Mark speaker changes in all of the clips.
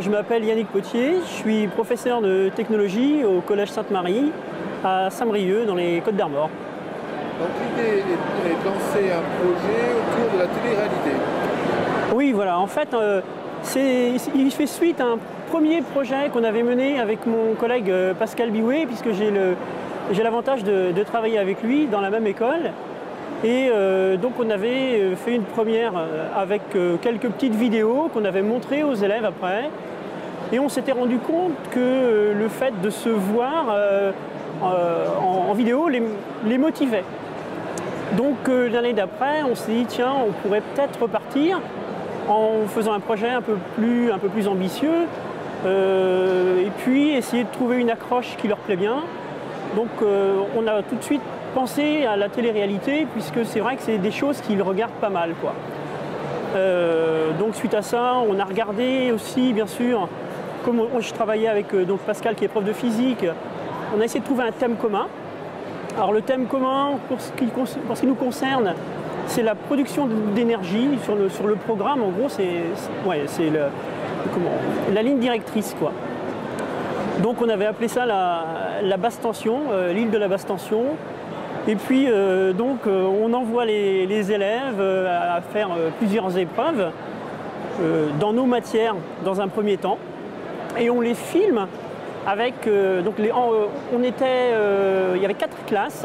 Speaker 1: Je m'appelle Yannick Potier, je suis professeur de technologie au Collège Sainte-Marie à Saint-Brieuc dans les Côtes d'Armor.
Speaker 2: Donc l'idée est de lancer un projet autour de la télé-réalité.
Speaker 1: Oui voilà, en fait euh, il fait suite à un premier projet qu'on avait mené avec mon collègue euh, Pascal Bioué puisque j'ai l'avantage de, de travailler avec lui dans la même école. Et euh, donc on avait euh, fait une première euh, avec quelques petites vidéos qu'on avait montrées aux élèves après. Et on s'était rendu compte que le fait de se voir en, vidéo les, motivait. Donc l'année d'après, on s'est dit tiens, on pourrait peut-être repartir en faisant un projet un peu plus, un peu plus ambitieux et puis essayer de trouver une accroche qui leur plaît bien. Donc on a tout de suite à la télé-réalité, puisque c'est vrai que c'est des choses qu'ils regardent pas mal. Quoi. Euh, donc suite à ça, on a regardé aussi, bien sûr, comme je travaillais avec euh, donc Pascal qui est prof de physique, on a essayé de trouver un thème commun. Alors le thème commun, pour ce qui, nous concerne, c'est la production d'énergie sur le, sur le programme. En gros, c'est ouais, la ligne directrice. Quoi. Donc on avait appelé ça la, la basse tension, euh, l'île de la basse tension. Et puis euh, donc euh, on envoie les, élèves euh, à faire plusieurs épreuves dans nos matières dans un premier temps et on les filme avec donc on était il y avait quatre classes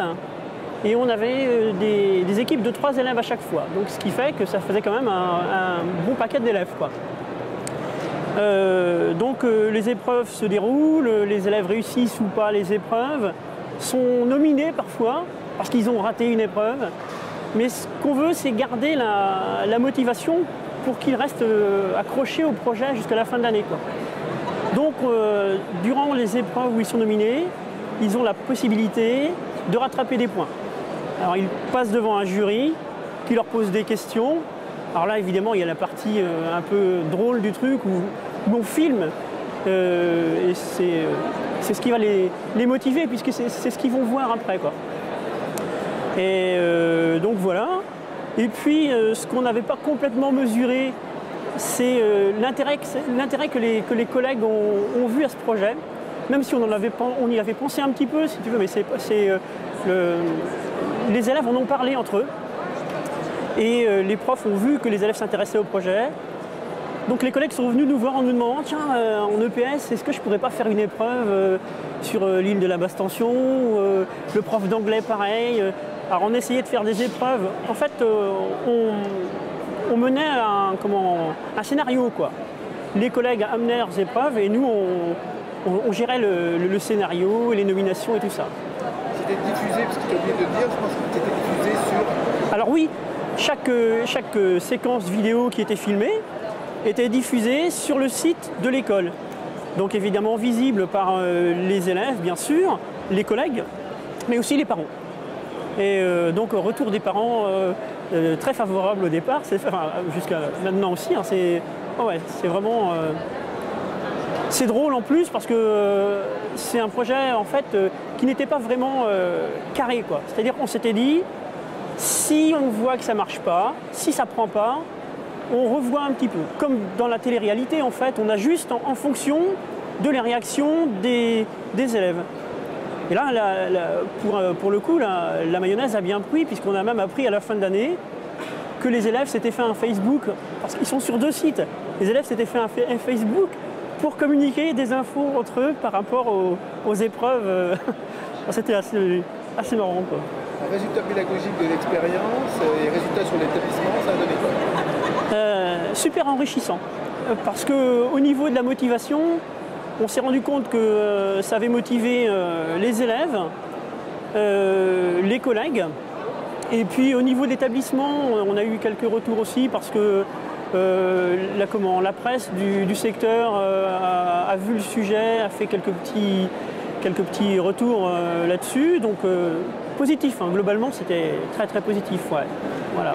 Speaker 1: et on avait des, équipes de trois élèves à chaque fois. Donc ce qui fait que ça faisait quand même un, bon paquet d'élèves. donc les épreuves se déroulent, les élèves réussissent ou pas les épreuves, sont nominés parfois parce qu'ils ont raté une épreuve. Mais ce qu'on veut, c'est garder la, motivation pour qu'ils restent euh, accrochés au projet jusqu'à la fin de l'année. Donc, euh, durant les épreuves où ils sont nominés, ils ont la possibilité de rattraper des points. Alors, ils passent devant un jury qui leur pose des questions. Alors là, évidemment, il y a la partie euh, un peu drôle du truc où, on filme. et c'est ce qui va les, motiver, puisque c'est ce qu'ils vont voir après. Quoi. Et euh, donc voilà. Et puis euh, ce qu'on n'avait pas complètement mesuré, c'est euh, l'intérêt que les, collègues ont, vu à ce projet, même si on, on y avait pensé un petit peu, si tu veux, mais c'est, les élèves en ont parlé entre eux. Et les profs ont vu que les élèves s'intéressaient au projet. Donc les collègues sont venus nous voir en nous demandant tiens, en EPS, est-ce que je pourrais pas faire une épreuve sur l'île de la basse tension Le prof d'anglais, pareil. Alors on essayait de faire des épreuves. En fait, euh, on, menait un, comment, un scénario. Quoi. Les collègues amenaient leurs épreuves et nous, on, gérait le, scénario, les nominations et tout ça.
Speaker 2: C'était diffusé, parce que tu as oublié de dire, je pense que c'était diffusé sur...
Speaker 1: Alors oui, chaque, chaque séquence vidéo qui était filmée était diffusée sur le site de l'école. Donc évidemment visible par euh, les élèves, bien sûr, les collègues, mais aussi les parents. Et euh, donc retour des parents euh, euh, très favorable au départ, jusqu'à maintenant aussi. Hein, c'est vraiment c'est drôle en plus parce que c'est un projet en fait qui n'était pas vraiment carré. C'est-à-dire qu'on s'était dit si on voit que ça marche pas, si ça prend pas, on revoit un petit peu. Comme dans la télé-réalité en fait, on ajuste en, fonction de les réactions des élèves. Et là, euh, pour, le coup, la, mayonnaise a bien pris, puisqu'on a même appris à la fin de l'année que les élèves s'étaient fait un Facebook, parce qu'ils sont sur deux sites. Les élèves s'étaient fait un, Facebook pour communiquer des infos entre eux par rapport aux, épreuves. Euh, c'était assez, assez marrant. Quoi.
Speaker 2: Un résultat pédagogique de l'expérience et résultat sur l'établissement, ça a donné quoi?
Speaker 1: Euh, Super enrichissant. Parce qu'au niveau de la motivation, on s'est rendu compte que euh, ça avait motivé euh, les élèves, euh, les collègues. Et puis au niveau de l'établissement, on a eu quelques retours aussi parce que la, presse du, secteur a, vu le sujet, a fait quelques petits, retours là-dessus. Donc positif, hein. globalement c'était très très positif. Voilà.